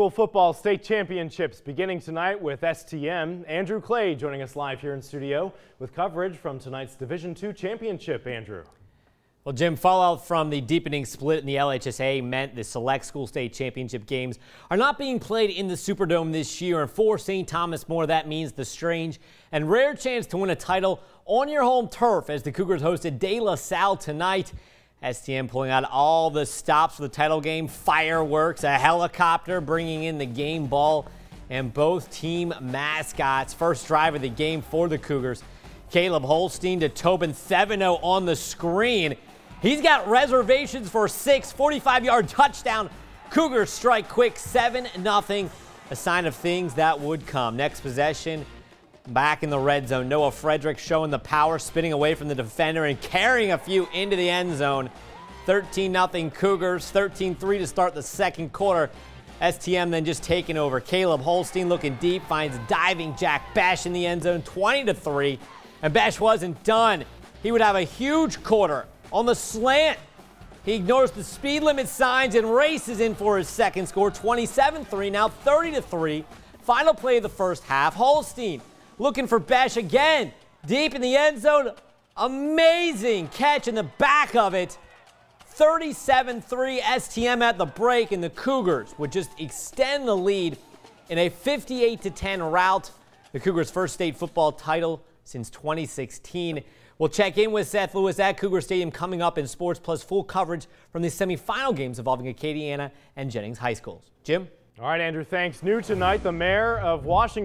School football state championships beginning tonight with STM. Andrew Clay joining us live here in studio with coverage from tonight's Division II championship. Andrew. Well, Jim, fallout from the deepening split in the LHSAA meant the select school state championship games are not being played in the Superdome this year. And for St. Thomas More, that means the strange and rare chance to win a title on your home turf as the Cougars hosted De La Salle tonight. STM pulling out all the stops for the title game, fireworks, a helicopter bringing in the game ball, and both team mascots. First drive of the game for the Cougars. Caleb Holstein to Tobin Theveno oh on the screen. He's got reservations for six, 45-yard touchdown. Cougars strike quick, 7-0. A sign of things that would come. Next possession, back in the red zone. Noah Frederick showing the power, spinning away from the defender and carrying a few into the end zone. 13-0 Cougars, 13-3 to start the second quarter. STM then just taking over. Caleb Holstein looking deep, finds diving Jack Bech in the end zone, 20-3. And Bash wasn't done. He would have a huge quarter on the slant. He ignores the speed limit signs and races in for his second score, 27-3, now 30-3. Final play of the first half. Holstein looking for Bech again, deep in the end zone. Amazing catch in the back of it. 37-3 STM at the break, and the Cougars would just extend the lead in a 58-10 rout. The Cougars' first state football title since 2016. We'll check in with Seth Lewis at Cougar Stadium coming up in Sports Plus full coverage from the semifinal games involving Acadiana and Jennings High Schools. Jim? All right, Andrew, thanks. New tonight, the mayor of Washington.